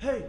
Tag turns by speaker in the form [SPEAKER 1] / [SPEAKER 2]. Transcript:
[SPEAKER 1] Hey,